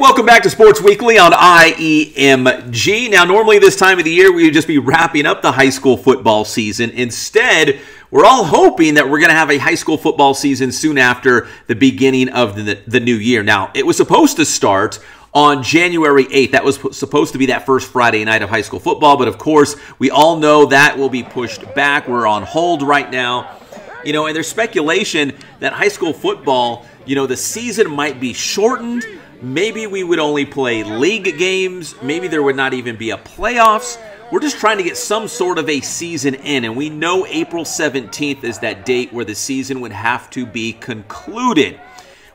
Welcome back to Sports Weekly on IEMG. Now, normally this time of the year, we would just be wrapping up the high school football season. Instead, we're all hoping that we're going to have a high school football season soon after the beginning of the, the new year. Now, it was supposed to start on January 8th. That was supposed to be that first Friday night of high school football, but of course, we all know that will be pushed back. We're on hold right now. You know, and there's speculation that high school football, you know, the season might be shortened Maybe we would only play league games. Maybe there would not even be a playoffs. We're just trying to get some sort of a season in, and we know April 17th is that date where the season would have to be concluded.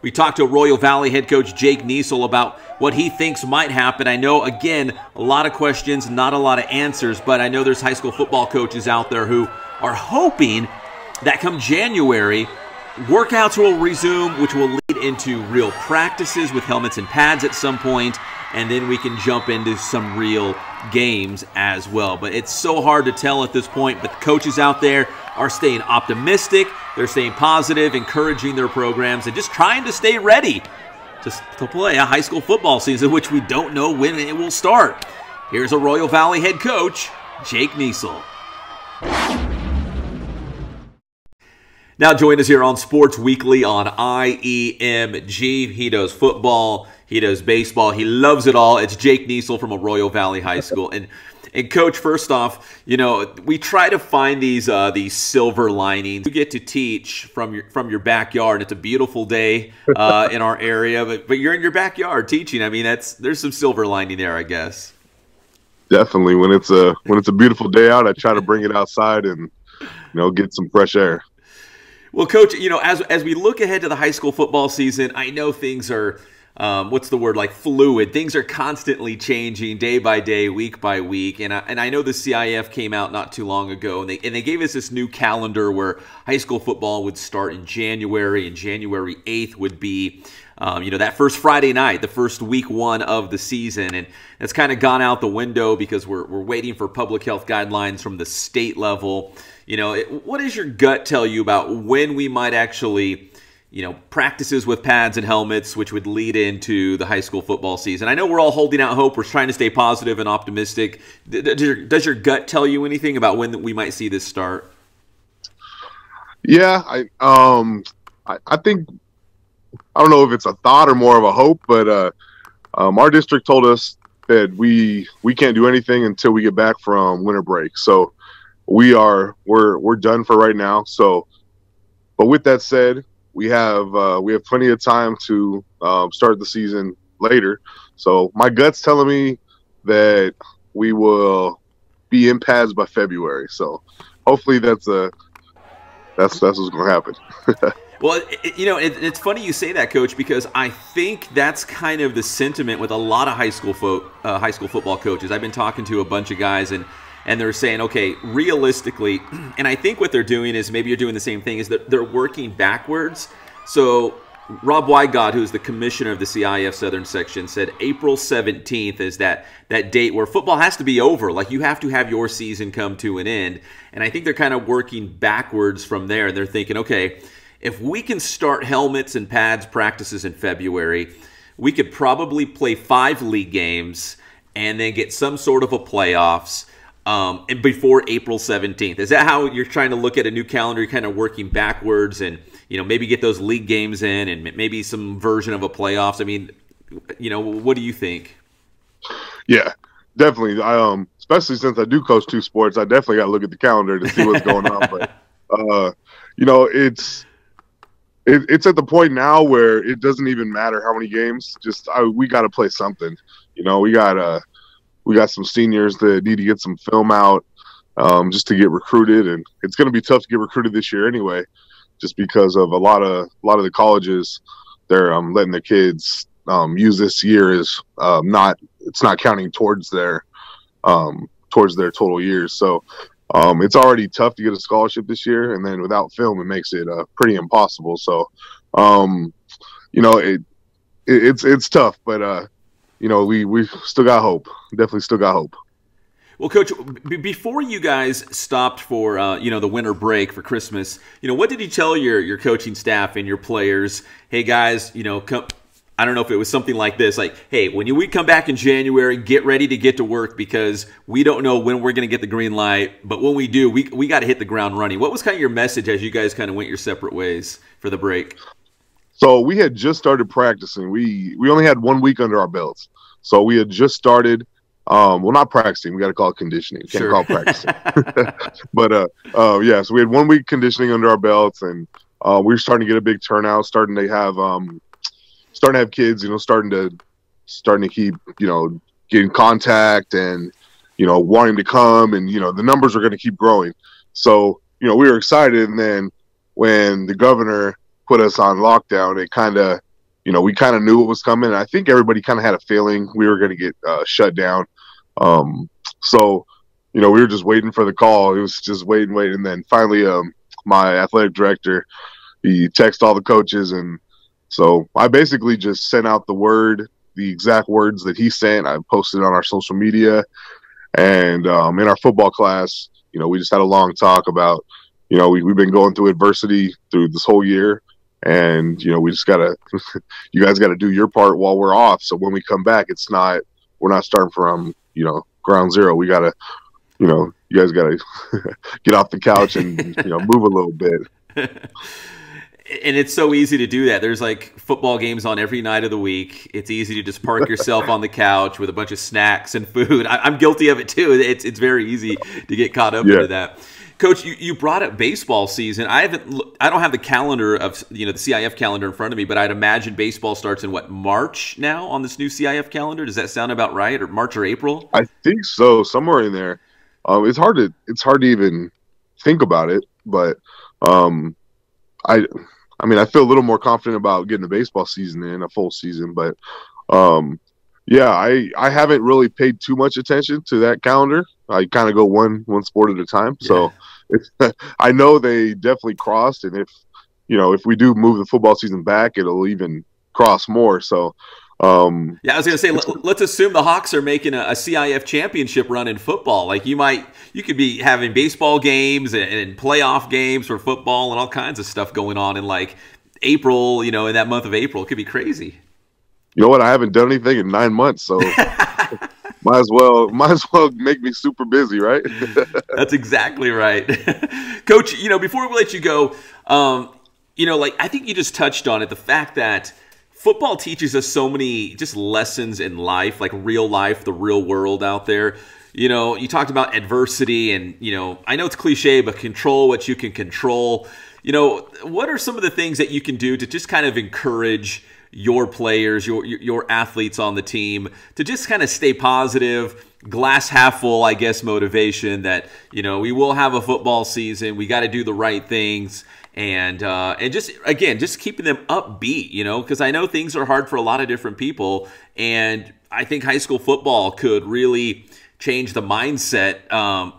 We talked to Arroyo Valley head coach Jake Knesel about what he thinks might happen. I know, again, a lot of questions, not a lot of answers, but I know there's high school football coaches out there who are hoping that come January, Workouts will resume, which will lead into real practices with helmets and pads at some point, and then we can jump into some real games as well. But it's so hard to tell at this point. But the coaches out there are staying optimistic, they're staying positive, encouraging their programs, and just trying to stay ready to, to play a high school football season, which we don't know when it will start. Here's Arroyo Valley head coach, Jake Knesel. Now join us here on Sports Weekly on IEMG. He does football, he does baseball, he loves it all. It's Jake Knesel from Arroyo Valley High School. And and coach, first off, you know we try to find these uh, these silver linings. You get to teach from your from your backyard. It's a beautiful day uh, in our area, but but you're in your backyard teaching. I mean, that's there's some silver lining there, I guess. Definitely, when it's a when it's a beautiful day out, I try to bring it outside and you know get some fresh air. Well, coach, you know, as as we look ahead to the high school football season, I know things are um, what's the word like fluid. Things are constantly changing day by day, week by week, and I, and I know the CIF came out not too long ago, and they and they gave us this new calendar where high school football would start in January, and January eighth would be. Um, you know that first Friday night, the first week one of the season, and that's kind of gone out the window because we're we're waiting for public health guidelines from the state level. You know, it, what does your gut tell you about when we might actually, you know, practices with pads and helmets, which would lead into the high school football season? I know we're all holding out hope. We're trying to stay positive and optimistic. Does your, does your gut tell you anything about when we might see this start? Yeah, I um, I, I think I don't know if it's a thought or more of a hope, but uh, um, our district told us that we we can't do anything until we get back from winter break. So we are we're we're done for right now. So, but with that said, we have uh, we have plenty of time to um, start the season later. So my gut's telling me that we will be in pads by February. So hopefully that's a that's that's what's going to happen. Well, it, you know, it, it's funny you say that, Coach, because I think that's kind of the sentiment with a lot of high school fo- uh, high school football coaches. I've been talking to a bunch of guys, and and they're saying, okay, realistically, and I think what they're doing is maybe you're doing the same thing, is that they're working backwards. So Rob Wigod, who's the commissioner of the CIF Southern Section, said April 17th is that that date where football has to be over. Like you have to have your season come to an end. And I think they're kind of working backwards from there. And they're thinking, okay, if we can start helmets and pads practices in February, we could probably play five league games and then get some sort of a playoffs um, and before April 17th. Is that how you're trying to look at a new calendar? You're kind of working backwards and, you know, maybe get those league games in and maybe some version of a playoffs. I mean, you know, what do you think? Yeah, definitely. I, um, especially since I do coach two sports, I definitely got to look at the calendar to see what's going on. But, uh, you know, it's, it, it's at the point now where it doesn't even matter how many games. Just I, we got to play something. You know, we got to we got some seniors that need to get some film out um, just to get recruited, and it's going to be tough to get recruited this year anyway, just because of a lot of a lot of the colleges they're um, letting the kids um, use this year is um, not it's not counting towards their um, towards their total years. So um, it's already tough to get a scholarship this year, and then without film, it makes it uh, pretty impossible. So, um, you know, it, it, it's it's tough, but uh, you know, we we still got hope. Definitely still got hope. Well, Coach, b- before you guys stopped for uh, you know the winter break for Christmas, you know what did you tell your your coaching staff and your players? Hey guys, you know, come I don't know if it was something like this, like, hey, when you, we come back in January, get ready to get to work because we don't know when we're going to get the green light, but when we do, we we got to hit the ground running. What was kind of your message as you guys kind of went your separate ways for the break? So we had just started practicing. We we only had one week under our belts, so we had just started. Um, well, not practicing. We got to call it conditioning. Can't sure. call it practicing. but uh, uh, yeah. So we had one week conditioning under our belts, and uh, we were starting to get a big turnout. Starting to have um, starting to have kids. You know, starting to starting to keep you know getting contact and you know wanting to come, and you know the numbers are going to keep growing. So you know we were excited, and then when the governor put us on lockdown, it kind of, you know, we kind of knew it was coming. I think everybody kind of had a feeling we were going to get uh, shut down. Um, so, you know, we were just waiting for the call. It was just waiting, waiting. And then finally, um, my athletic director, he texted all the coaches. And so I basically just sent out the word, the exact words that he sent. I posted on our social media. And um, in our football class, you know, we just had a long talk about, you know, we, we've been going through adversity through this whole year and you know we just gotta you guys gotta do your part while we're off so when we come back it's not we're not starting from you know ground zero we gotta you know you guys gotta get off the couch and you know move a little bit and it's so easy to do that there's like football games on every night of the week it's easy to just park yourself on the couch with a bunch of snacks and food I, am guilty of it too it's, it's very easy to get caught up yeah. into that Coach, you, you brought up baseball season. I haven't. I don't have the calendar of you know the CIF calendar in front of me, but I'd imagine baseball starts in what March now on this new CIF calendar. Does that sound about right, or March or April? I think so, somewhere in there. Um, it's hard to it's hard to even think about it, but um, I I mean I feel a little more confident about getting the baseball season in a full season, but um, yeah, I I haven't really paid too much attention to that calendar. I kind of go one one sport at a time. Yeah. So I know they definitely crossed, and if you know if we do move the football season back, it'll even cross more. So um, yeah, I was gonna say let, us assume the Hawks are making a, a, CIF championship run in football. Like you might, you could be having baseball games and, and playoff games for football and all kinds of stuff going on in like April. You know, in that month of April, it could be crazy you know what? I haven't done anything in nine months, so might as well might as well make me super busy, right? That's exactly right, Coach. You know, before we let you go, um, you know, like I think you just touched on it, the fact that football teaches us so many just lessons in life, like real life, the real world out there. You know, you talked about adversity, and you know, I know it's cliche, but control what you can control. You know, what are some of the things that you can do to just kind of encourage? your players, your your athletes on the team to just kind of stay positive, glass half full, I guess, motivation that you know we will have a football season. We got to do the right things, and uh, and just again, just keeping them upbeat, you know, because I know things are hard for a lot of different people, and I think high school football could really change the mindset. Um,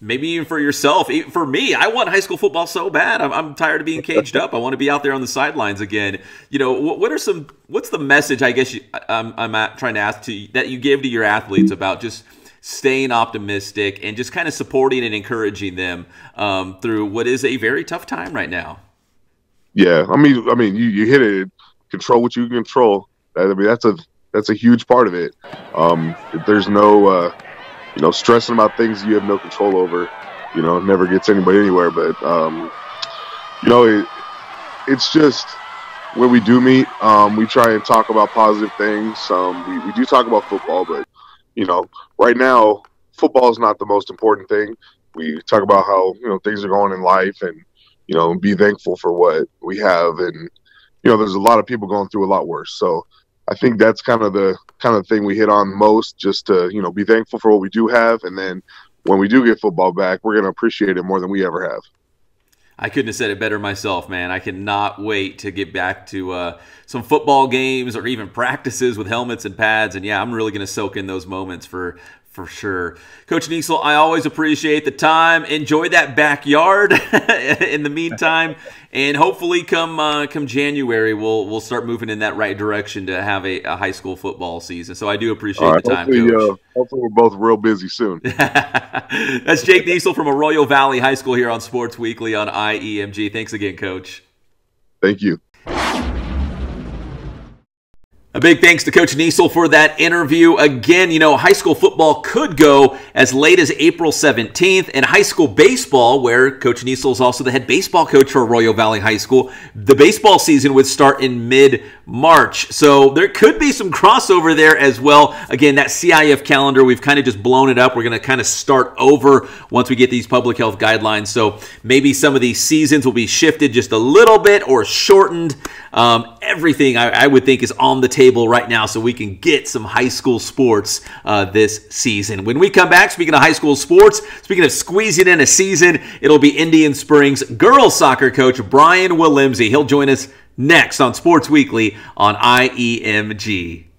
maybe even for yourself. even For me, I want high school football so bad. I'm, I'm tired of being caged up. I want to be out there on the sidelines again. You know, what, what are some? What's the message? I guess you, I'm, I'm trying to ask to that you give to your athletes about just staying optimistic and just kind of supporting and encouraging them um, through what is a very tough time right now. Yeah, I mean, I mean, you, you hit it. Control what you control. I mean, that's a that's a huge part of it. Um, there's no uh, you know, stressing about things you have no control over, you know, never gets anybody anywhere. But, um, you know, it, it's just when we do meet, um, we try and talk about positive things. Um, we, we do talk about football, but, you know, right now, football is not the most important thing. We talk about how, you know, things are going in life and, you know, be thankful for what we have. And, you know, there's a lot of people going through a lot worse. So, I think that's kind of the kind of thing we hit on most, just to you know be thankful for what we do have, and then when we do get football back, we're going to appreciate it more than we ever have. I couldn't have said it better myself, man. I cannot wait to get back to uh, some football games or even practices with helmets and pads. And yeah, I'm really going to soak in those moments for for sure. Coach Knesel, I always appreciate the time. Enjoy that backyard in the meantime. And hopefully come uh, come January we'll we'll start moving in that right direction to have a, a high school football season. So I do appreciate right, the time, hopefully, Coach. Uh, hopefully we're both real busy soon. That's Jake Knesel from Arroyo Valley High School here on Sports Weekly on IEMG. Thanks again, Coach. Thank you. A big thanks to Coach Knesel for that interview. Again, you know, high school football could go as late as April 17th, and high school baseball, where Coach Knesel is also the head baseball coach for Arroyo Valley High School, the baseball season would start in mid March. So there could be some crossover there as well. Again, that CIF calendar, we've kind of just blown it up. We're going to kind of start over once we get these public health guidelines. So maybe some of these seasons will be shifted just a little bit or shortened. Um, everything I, I, would think is on the table right now so we can get some high school sports uh, this season. When we come back, speaking of high school sports, speaking of squeezing in a season, it'll be Indian Springs girls soccer coach Brian Willemse. He'll join us next on Sports Weekly on IEMG.